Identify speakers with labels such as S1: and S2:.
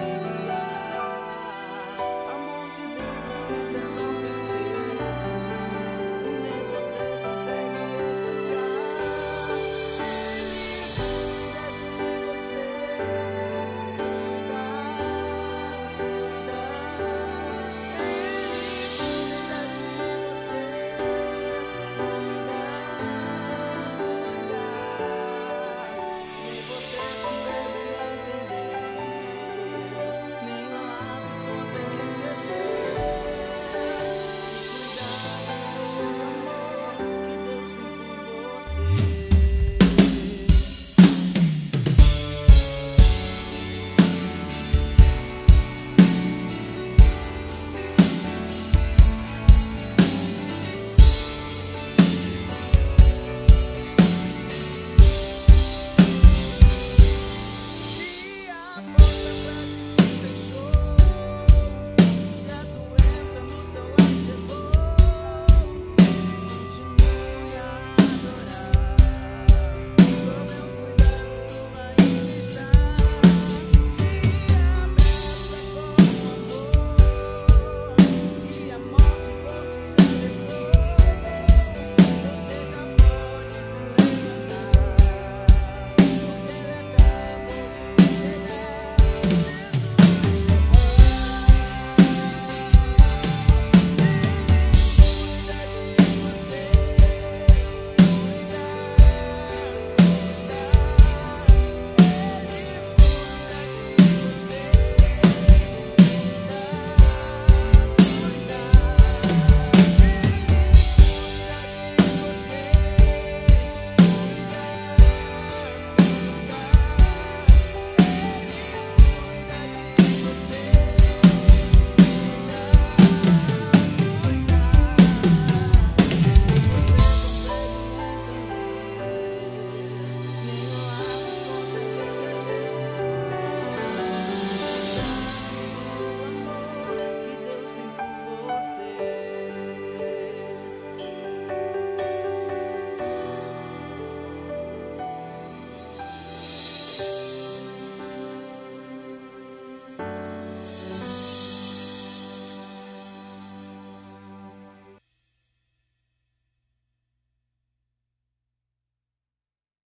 S1: O